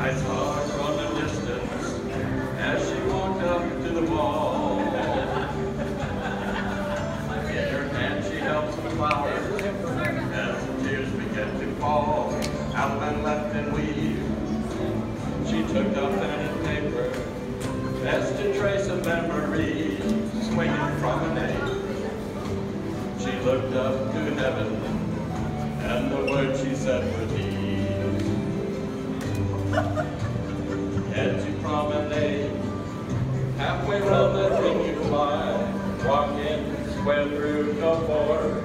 I saw from a distance as she walked up to the wall. In her hand she held some flowers as the tears began to fall out and left and we. She took up pen and paper as to trace a memory swinging promenade. She looked up to heaven and the words she said was he. Head to promenade, halfway round that ring you fly, walk in, square through, go forward,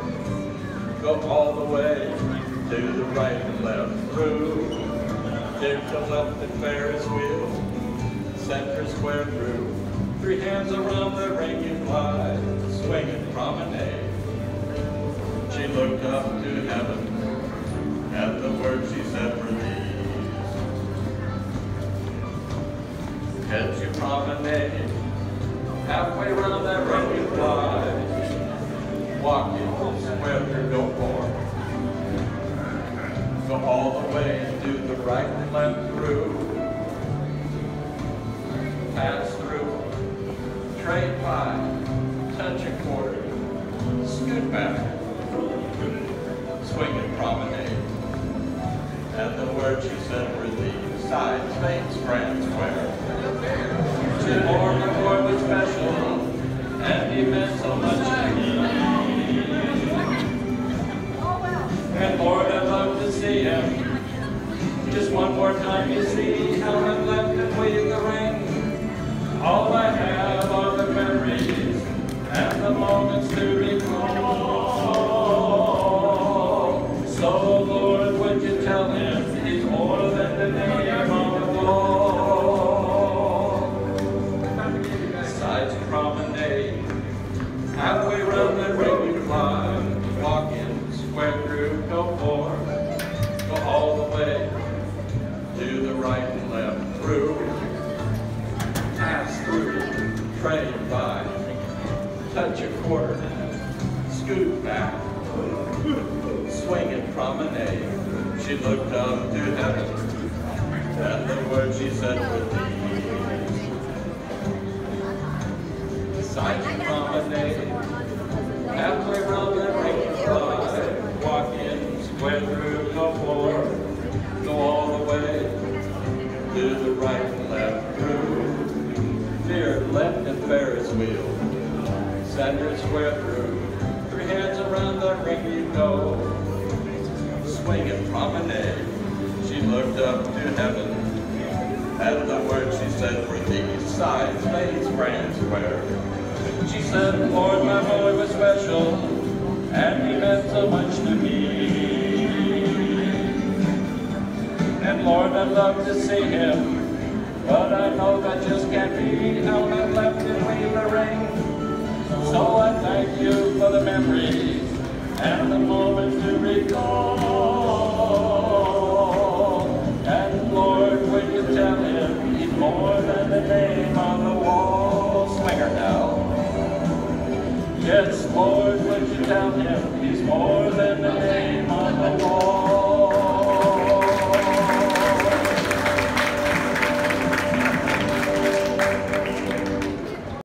go all the way, to the right and left through, dip to left and Ferris wheel, center square through, three hands around the ring you fly, swinging promenade. She looked up to heaven, Head to promenade, halfway round that ring you fly, walk in, square through, go forward. Go all the way do the right and left through. Pass through, trade by, touch a quarter, scoot back, swing and promenade. And the words you said were these, sides, veins, grand square. To more the boy was special, and he meant so much to me. And Lord, I'd love to see him. Just one more time, you see how I'm left and wave the ring. All I have are the memories and the moments to recall. Halfway round that ring you climb, walk in, square through, go forward, go all the way, to the right and left through, pass through, trade by, touch a quarter, scoot back, swing and promenade. She looked up to heaven, and the words she said were these. Sides promenade, center square through, three hands around the ring you go, swing and promenade. She looked up to heaven, and the words she said were these, sides, face, grand square. She said, Lord, my boy was special, and he meant so much to me. And Lord, I'd love to see him, but I know that just can't be. Now I'm left in the ring. Yes, Lord, would you tell him he's more than the name on the wall?